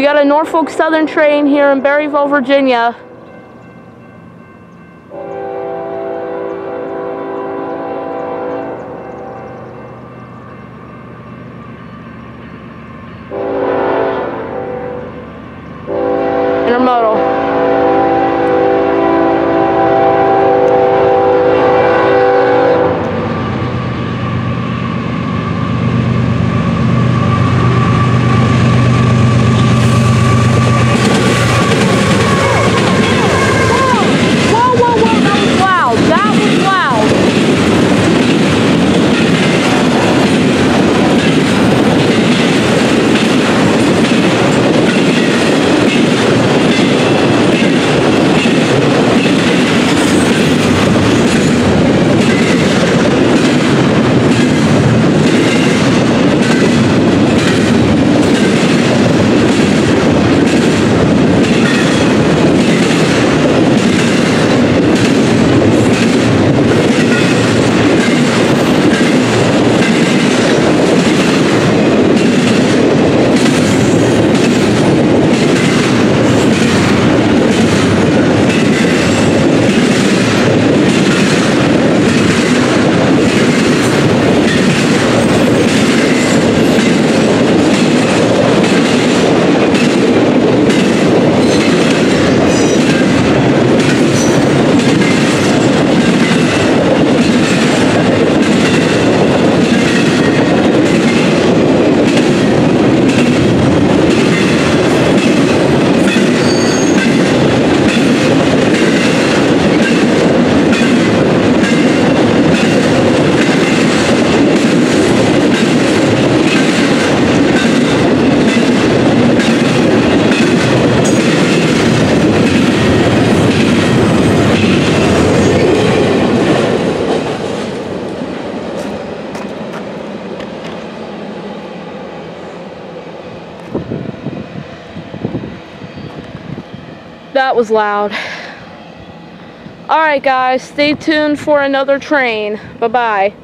We got a Norfolk Southern train here in Berryville, Virginia. Intermodal. That was loud. All right, guys, stay tuned for another train. Bye bye.